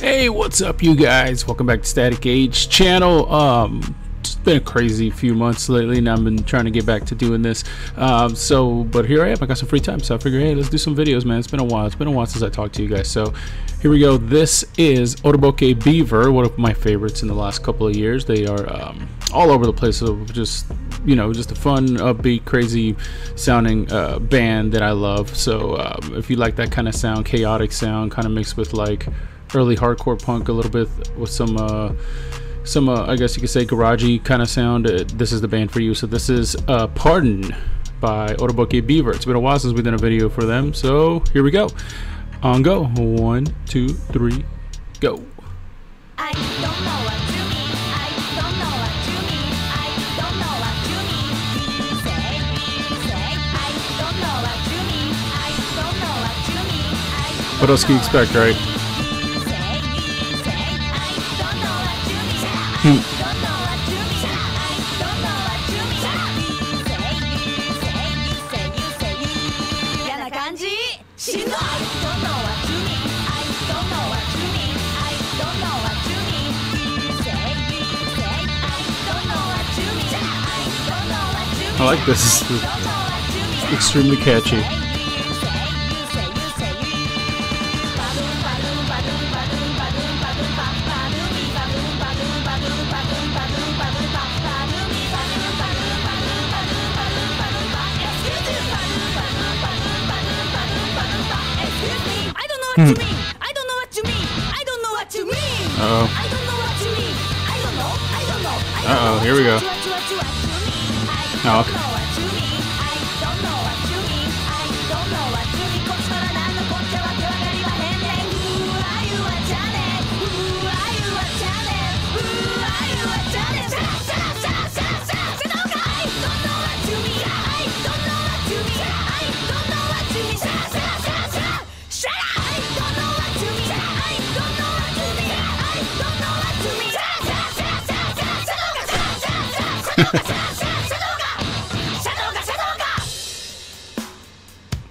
Hey, what's up, you guys? Welcome back to Static Age channel. Um, it's been a crazy few months lately, and I've been trying to get back to doing this. Um, so, but here I am. I got some free time, so I figured, hey, let's do some videos, man. It's been a while. It's been a while since I talked to you guys. So, here we go. This is Otoboke Beaver, one of my favorites in the last couple of years. They are um, all over the place. So, just you know, just a fun, upbeat, crazy sounding uh, band that I love. So, um, if you like that kind of sound, chaotic sound, kind of mixed with like early hardcore punk, a little bit with some. Uh, some uh, I guess you could say garagey kind of sound. Uh, this is the band for you. So this is uh, Pardon by Otoboke Beaver. It's been a while since we've done a video for them, so here we go. On go. One, two, three, go. Mean. I don't know what you mean. Hmm. I like this. I don't know what you mean. Extremely catchy. Hmm. what you mean. I don't know what you mean. I don't know what you mean. Uh-oh. I don't know what you mean. I don't know. I don't know. Uh-oh, here we go. what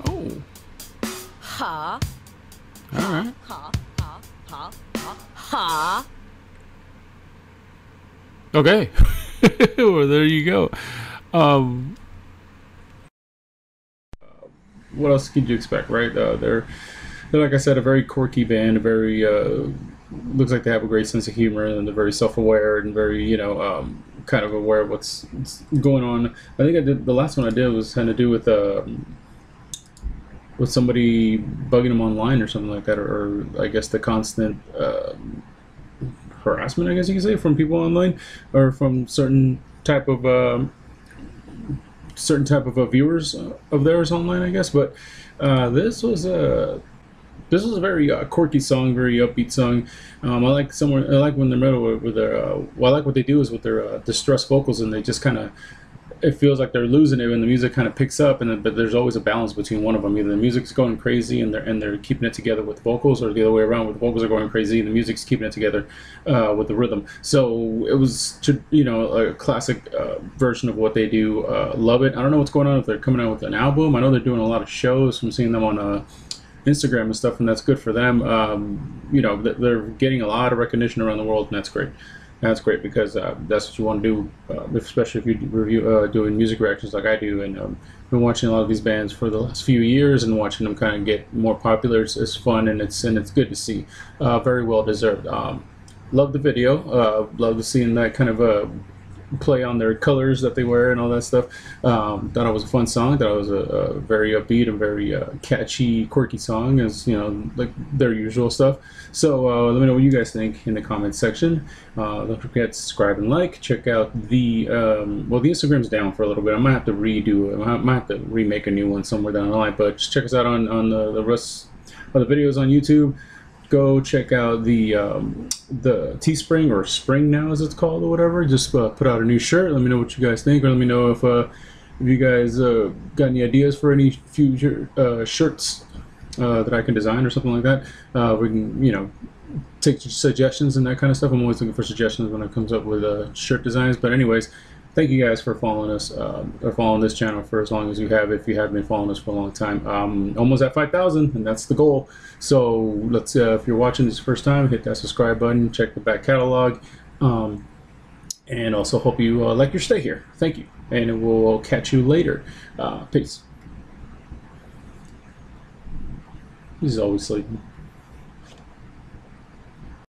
oh. Ha. All right. Ha. Ha. Ha. Ha. Okay. well, there you go. Um, what else could you expect, right? Uh, they're, they're, like I said, a very quirky band, a very, uh, looks like they have a great sense of humor and they're very self aware and very, you know, um, kind of aware of what's, going on. I think I did the last one I did was had to do with um, with somebody bugging them online or something like that, or, or I guess the constant. um harassment, I guess you could say, from people online or from certain type of um, certain type of uh, viewers uh, of theirs online, I guess. But uh, this was a this was a very uh, quirky song, very upbeat song. Um, I like somewhere I like when they're middle with, with their uh, well, I like what they do is with their uh, distressed vocals, and they just kind of it feels like they're losing it when the music kind of picks up and then, but there's always a balance between one of them. Either the music's going crazy and they're and they're keeping it together with vocals or the other way around where the vocals are going crazy and the music's keeping it together uh, with the rhythm. So it was to you know a classic uh, version of what they do uh, love it. I don't know what's going on if they're coming out with an album. I know they're doing a lot of shows from seeing them on uh, Instagram and stuff, and that's good for them. Um, you know, they're getting a lot of recognition around the world, and that's great. That's great because uh, that's what you want to do, uh, especially if you review uh, doing music reactions like I do. And um, been watching a lot of these bands for the last few years, and watching them kind of get more popular. It's, it's fun, and it's and it's good to see. Uh, very well deserved. Um, love the video. Uh, love seeing that kind of uh, play on their colors that they wear and all that stuff. Um, thought it was a fun song. Thought it was a, a very upbeat and very uh, catchy, quirky song, as you know, like their usual stuff. So uh, let me know what you guys think in the comments section. Uh, don't forget to subscribe and like. Check out the um, well, the Instagram's down for a little bit. I might have to redo it. I might have to remake a new one somewhere down the line. But just check us out on on the, the rest of the videos on YouTube go check out the um, the Teespring or Spring now as it's called or whatever. Just uh, put out a new shirt. Let me know what you guys think, or let me know if uh, if you guys uh, got any ideas for any future uh, shirts uh, that I can design or something like that. Uh, we can you know take suggestions and that kind of stuff. I'm always looking for suggestions when it comes up with shirt designs. But anyways, thank you guys for following us um, or following this channel for as long as you have. If you have been following us for a long time, um, almost at 5,000, and that's the goal. So let's, uh, if you're watching this first time, hit that subscribe button, check the back catalog, um, and also hope you uh, like your stay here. Thank you, and we'll catch you later. Uh, peace. He's always sleeping.